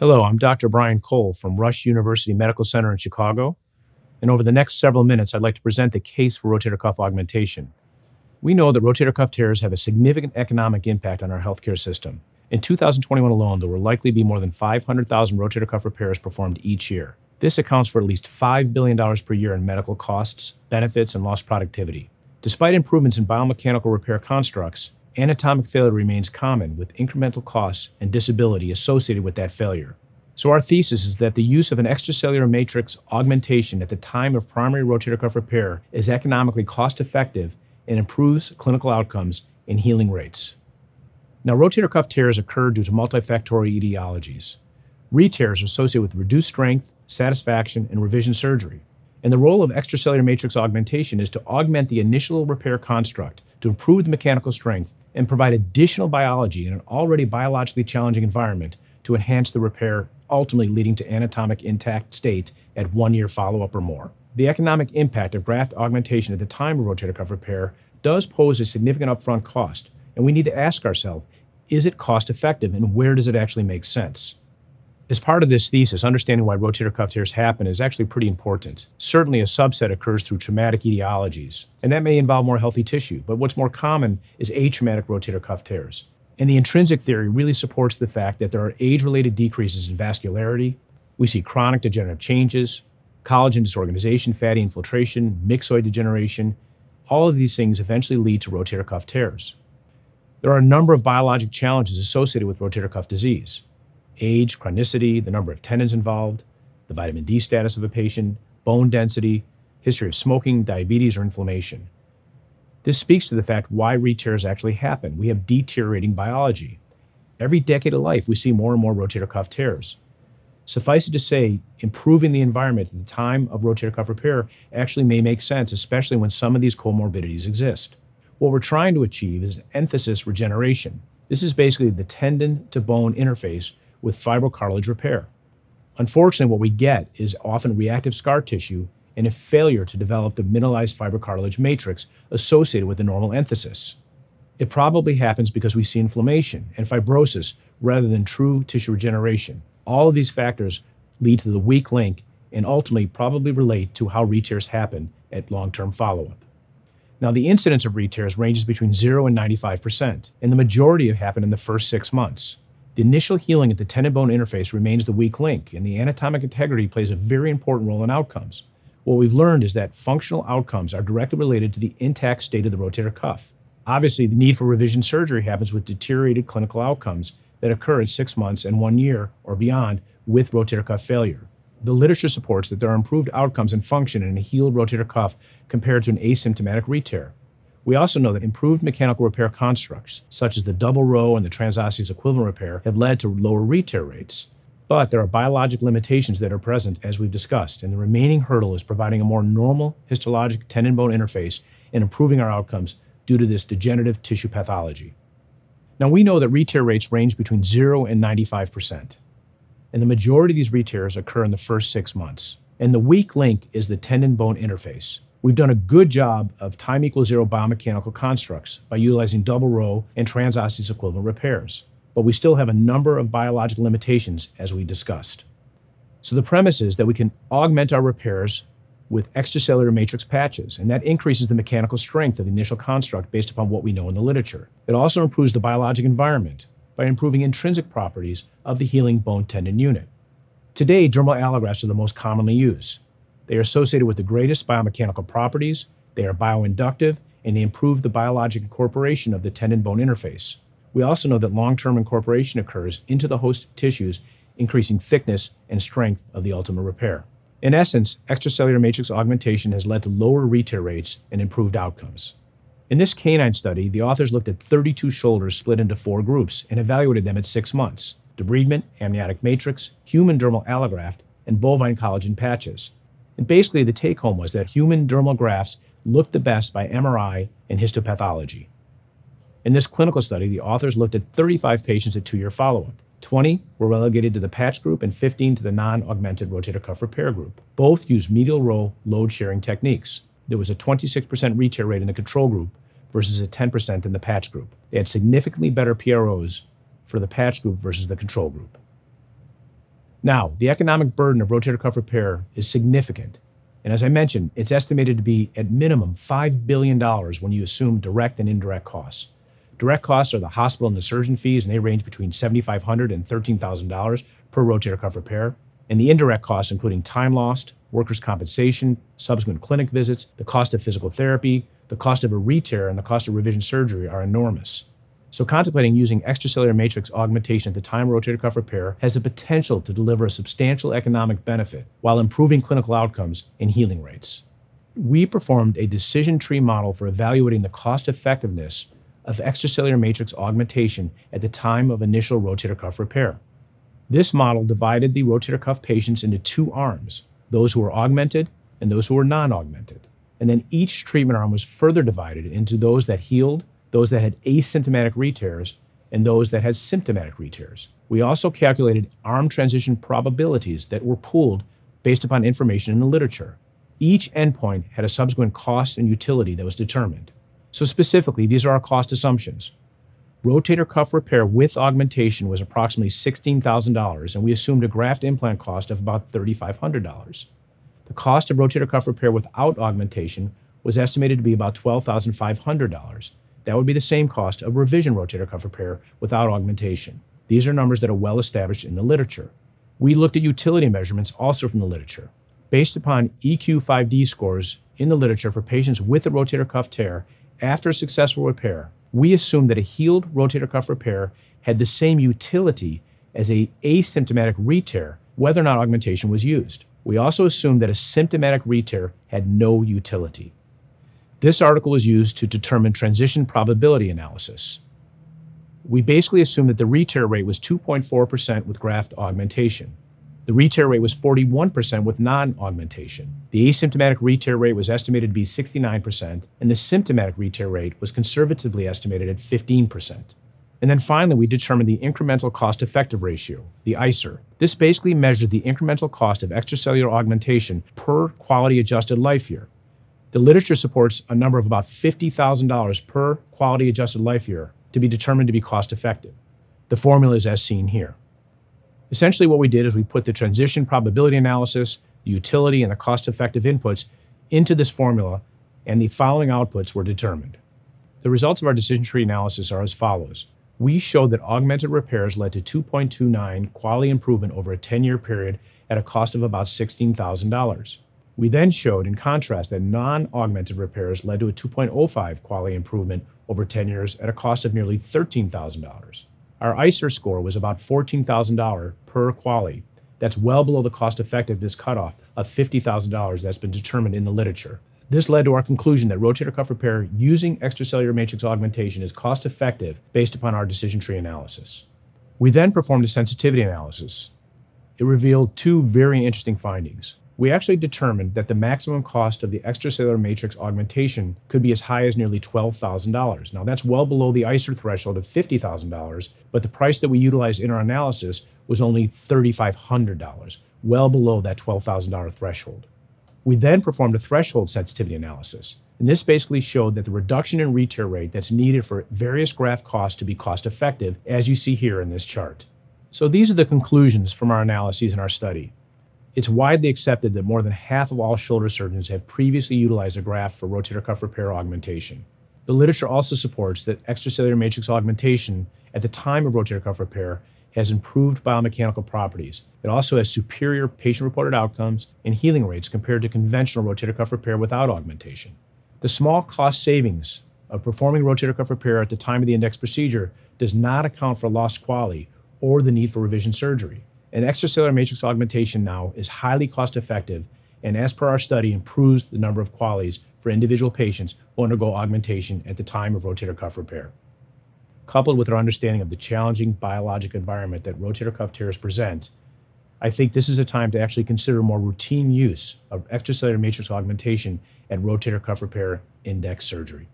Hello, I'm Dr. Brian Cole from Rush University Medical Center in Chicago. And over the next several minutes, I'd like to present the case for rotator cuff augmentation. We know that rotator cuff tears have a significant economic impact on our healthcare system. In 2021 alone, there will likely be more than 500,000 rotator cuff repairs performed each year. This accounts for at least $5 billion per year in medical costs, benefits, and lost productivity. Despite improvements in biomechanical repair constructs, anatomic failure remains common with incremental costs and disability associated with that failure. So, our thesis is that the use of an extracellular matrix augmentation at the time of primary rotator cuff repair is economically cost effective and improves clinical outcomes and healing rates. Now, rotator cuff tears occur due to multifactorial etiologies. Re-tears are associated with reduced strength, satisfaction, and revision surgery. And the role of extracellular matrix augmentation is to augment the initial repair construct to improve the mechanical strength and provide additional biology in an already biologically challenging environment to enhance the repair, ultimately leading to anatomic intact state at one year follow up or more. The economic impact of graft augmentation at the time of rotator cuff repair does pose a significant upfront cost, and we need to ask ourselves is it cost effective and where does it actually make sense? As part of this thesis, understanding why rotator cuff tears happen is actually pretty important. Certainly, a subset occurs through traumatic etiologies, and that may involve more healthy tissue, but what's more common is atraumatic rotator cuff tears. And the intrinsic theory really supports the fact that there are age related decreases in vascularity. We see chronic degenerative changes, collagen disorganization, fatty infiltration, myxoid degeneration. All of these things eventually lead to rotator cuff tears. There are a number of biologic challenges associated with rotator cuff disease age, chronicity, the number of tendons involved, the vitamin D status of a patient, bone density, history of smoking, diabetes, or inflammation. This speaks to the fact why re-tears actually happen. We have deteriorating biology. Every decade of life, we see more and more rotator cuff tears. Suffice it to say, improving the environment at the time of rotator cuff repair actually may make sense, especially when some of these comorbidities exist. What we're trying to achieve is enthesis regeneration. This is basically the tendon to bone interface with fibrocartilage repair. Unfortunately, what we get is often reactive scar tissue and a failure to develop the mineralized fibrocartilage matrix associated with the normal enthesis. It probably happens because we see inflammation and fibrosis rather than true tissue regeneration. All of these factors lead to the weak link and ultimately probably relate to how re-tears happen at long-term follow-up. Now, the incidence of re-tears ranges between 0 and 95%, and the majority have happened in the first six months. The initial healing at the tendon bone interface remains the weak link, and the anatomic integrity plays a very important role in outcomes. What we've learned is that functional outcomes are directly related to the intact state of the rotator cuff. Obviously, the need for revision surgery happens with deteriorated clinical outcomes that occur at six months and one year or beyond with rotator cuff failure. The literature supports that there are improved outcomes and function in a healed rotator cuff compared to an asymptomatic re-tear. We also know that improved mechanical repair constructs, such as the double row and the transosseous equivalent repair, have led to lower re-tear rates. But there are biologic limitations that are present, as we've discussed, and the remaining hurdle is providing a more normal histologic tendon bone interface and improving our outcomes due to this degenerative tissue pathology. Now, we know that re-tear rates range between 0 and 95%, and the majority of these re-tears occur in the first six months. And the weak link is the tendon bone interface. We've done a good job of time equals zero biomechanical constructs by utilizing double row and transosseous equivalent repairs, but we still have a number of biological limitations as we discussed. So the premise is that we can augment our repairs with extracellular matrix patches, and that increases the mechanical strength of the initial construct based upon what we know in the literature. It also improves the biologic environment by improving intrinsic properties of the healing bone tendon unit. Today, dermal allografts are the most commonly used. They are associated with the greatest biomechanical properties, they are bioinductive, and they improve the biologic incorporation of the tendon bone interface. We also know that long term incorporation occurs into the host tissues, increasing thickness and strength of the ultimate repair. In essence, extracellular matrix augmentation has led to lower re-tear rates and improved outcomes. In this canine study, the authors looked at 32 shoulders split into four groups and evaluated them at six months debridement, amniotic matrix, human dermal allograft, and bovine collagen patches. And basically, the take home was that human dermal grafts looked the best by MRI and histopathology. In this clinical study, the authors looked at 35 patients at two year follow up. 20 were relegated to the patch group and 15 to the non augmented rotator cuff repair group. Both used medial row load sharing techniques. There was a 26% re-tear rate in the control group versus a 10% in the patch group. They had significantly better PROs for the patch group versus the control group. Now, the economic burden of rotator cuff repair is significant. And as I mentioned, it's estimated to be at minimum $5 billion when you assume direct and indirect costs. Direct costs are the hospital and the surgeon fees, and they range between $7,500 and $13,000 per rotator cuff repair. And the indirect costs, including time lost, workers' compensation, subsequent clinic visits, the cost of physical therapy, the cost of a re-tear, and the cost of revision surgery, are enormous. So, contemplating using extracellular matrix augmentation at the time of rotator cuff repair has the potential to deliver a substantial economic benefit while improving clinical outcomes and healing rates. We performed a decision tree model for evaluating the cost effectiveness of extracellular matrix augmentation at the time of initial rotator cuff repair. This model divided the rotator cuff patients into two arms those who were augmented and those who were non augmented. And then each treatment arm was further divided into those that healed those that had asymptomatic re-tears, and those that had symptomatic re-tears. We also calculated arm transition probabilities that were pooled based upon information in the literature. Each endpoint had a subsequent cost and utility that was determined. So, specifically, these are our cost assumptions. Rotator cuff repair with augmentation was approximately $16,000, and we assumed a graft implant cost of about $3,500. The cost of rotator cuff repair without augmentation was estimated to be about $12,500, that would be the same cost of revision rotator cuff repair without augmentation. These are numbers that are well established in the literature. We looked at utility measurements also from the literature. Based upon EQ5D scores in the literature for patients with a rotator cuff tear after a successful repair, we assumed that a healed rotator cuff repair had the same utility as a asymptomatic re-tear, whether or not augmentation was used. We also assumed that a symptomatic re-tear had no utility. This article is used to determine transition probability analysis. We basically assumed that the re-tear rate was 2.4% with graft augmentation. The re-tear rate was 41% with non-augmentation. The asymptomatic re-tear rate was estimated to be 69%, and the symptomatic re-tear rate was conservatively estimated at 15%. And then finally, we determined the incremental cost effective ratio, the ICER. This basically measured the incremental cost of extracellular augmentation per quality adjusted life year. The literature supports a number of about $50,000 per quality adjusted life year to be determined to be cost effective. The formula is as seen here. Essentially, what we did is we put the transition probability analysis, the utility, and the cost effective inputs into this formula, and the following outputs were determined. The results of our decision tree analysis are as follows. We showed that augmented repairs led to 2.29 QALY improvement over a 10 year period at a cost of about $16,000. We then showed, in contrast, that non augmented repairs led to a 2.05 quality improvement over 10 years at a cost of nearly $13,000. Our ICER score was about $14,000 per QALY. That's well below the cost effectiveness cutoff of $50,000 that's been determined in the literature. This led to our conclusion that rotator cuff repair using extracellular matrix augmentation is cost effective based upon our decision tree analysis. We then performed a sensitivity analysis. It revealed two very interesting findings we actually determined that the maximum cost of the extracellular matrix augmentation could be as high as nearly $12,000. Now, that's well below the ICER threshold of $50,000, but the price that we utilized in our analysis was only $3,500, well below that $12,000 threshold. We then performed a threshold sensitivity analysis, and this basically showed that the reduction in re-tear rate that's needed for various graft costs to be cost effective, as you see here in this chart. So these are the conclusions from our analyses in our study. It's widely accepted that more than half of all shoulder surgeons have previously utilized a graft for rotator cuff repair augmentation. The literature also supports that extracellular matrix augmentation at the time of rotator cuff repair has improved biomechanical properties. It also has superior patient reported outcomes and healing rates compared to conventional rotator cuff repair without augmentation. The small cost savings of performing rotator cuff repair at the time of the index procedure does not account for lost quality or the need for revision surgery. And extracellular matrix augmentation now is highly cost effective and, as per our study, improves the number of QALYs for individual patients who undergo augmentation at the time of rotator cuff repair. Coupled with our understanding of the challenging biologic environment that rotator cuff tears present, I think this is a time to actually consider more routine use of extracellular matrix augmentation at rotator cuff repair index surgery.